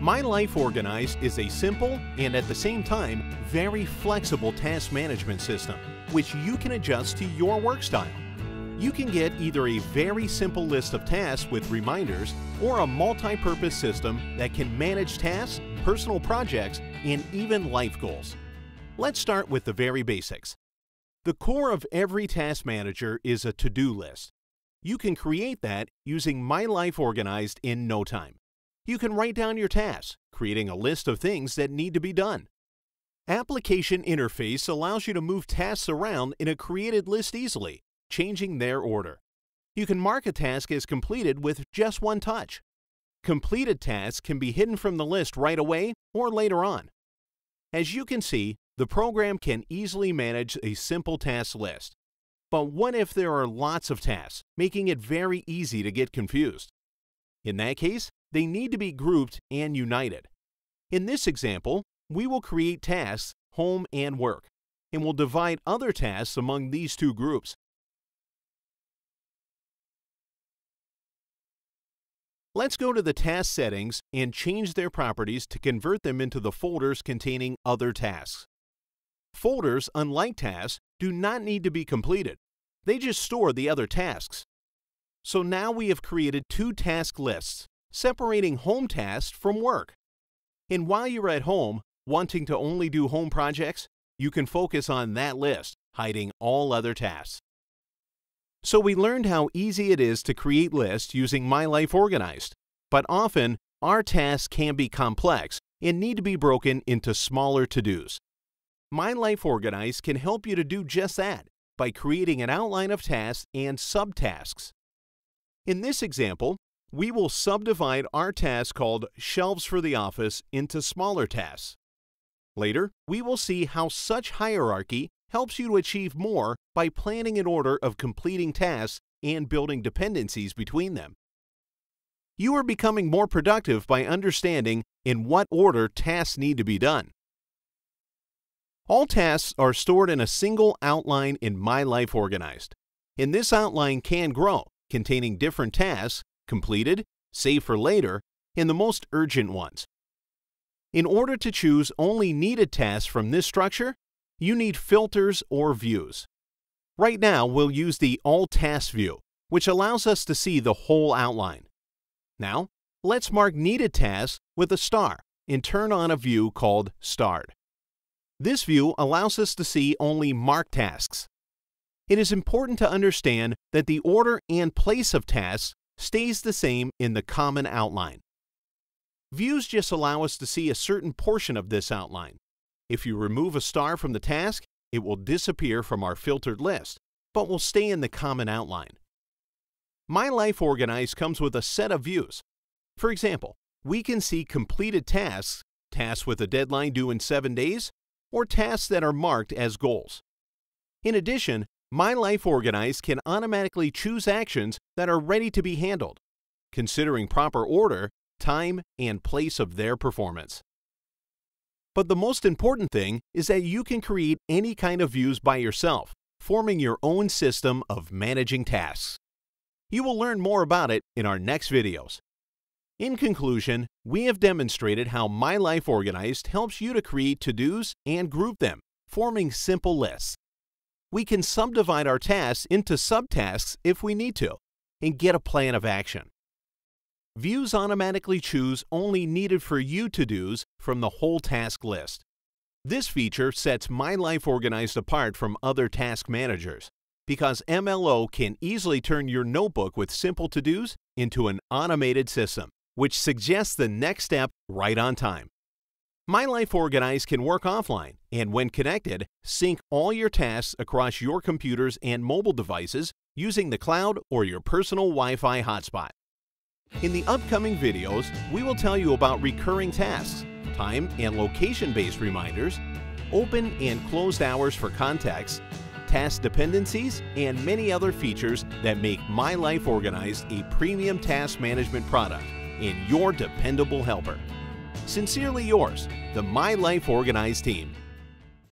My Life Organized is a simple and at the same time very flexible task management system which you can adjust to your work style. You can get either a very simple list of tasks with reminders or a multi-purpose system that can manage tasks, personal projects, and even life goals. Let's start with the very basics. The core of every task manager is a to-do list. You can create that using My Life Organized in no time. You can write down your tasks, creating a list of things that need to be done. Application Interface allows you to move tasks around in a created list easily, changing their order. You can mark a task as completed with just one touch. Completed tasks can be hidden from the list right away or later on. As you can see, the program can easily manage a simple task list. But what if there are lots of tasks, making it very easy to get confused? In that case, they need to be grouped and united. In this example, we will create tasks, home and work, and will divide other tasks among these two groups. Let's go to the task settings and change their properties to convert them into the folders containing other tasks. Folders, unlike tasks, do not need to be completed. They just store the other tasks. So now we have created two task lists, separating home tasks from work. And while you're at home, wanting to only do home projects, you can focus on that list, hiding all other tasks. So we learned how easy it is to create lists using My Life Organized, but often our tasks can be complex and need to be broken into smaller to-dos. My Life Organized can help you to do just that by creating an outline of tasks and subtasks. In this example, we will subdivide our task called Shelves for the Office into smaller tasks. Later, we will see how such hierarchy helps you to achieve more by planning an order of completing tasks and building dependencies between them. You are becoming more productive by understanding in what order tasks need to be done. All tasks are stored in a single outline in My Life Organized, and this outline can grow, containing different tasks, completed, save for later, and the most urgent ones. In order to choose only needed tasks from this structure, you need filters or views. Right now, we'll use the All Tasks view, which allows us to see the whole outline. Now, let's mark needed tasks with a star and turn on a view called Starred. This view allows us to see only marked tasks. It is important to understand that the order and place of tasks stays the same in the common outline. Views just allow us to see a certain portion of this outline. If you remove a star from the task, it will disappear from our filtered list, but will stay in the common outline. My Life Organized comes with a set of views. For example, we can see completed tasks, tasks with a deadline due in 7 days, or tasks that are marked as goals. In addition, My Life Organized can automatically choose actions that are ready to be handled, considering proper order, time, and place of their performance. But the most important thing is that you can create any kind of views by yourself, forming your own system of managing tasks. You will learn more about it in our next videos. In conclusion, we have demonstrated how My Life Organized helps you to create to-dos and group them, forming simple lists. We can subdivide our tasks into subtasks if we need to, and get a plan of action. Views automatically choose only needed for you to-dos from the whole task list. This feature sets My Life Organized apart from other task managers because MLO can easily turn your notebook with simple to-dos into an automated system, which suggests the next step right on time. My Life Organized can work offline and when connected, sync all your tasks across your computers and mobile devices using the cloud or your personal Wi-Fi hotspot. In the upcoming videos, we will tell you about recurring tasks, time and location-based reminders, open and closed hours for contacts, task dependencies, and many other features that make My Life Organized a premium task management product and your dependable helper. Sincerely yours, the My Life Organized team.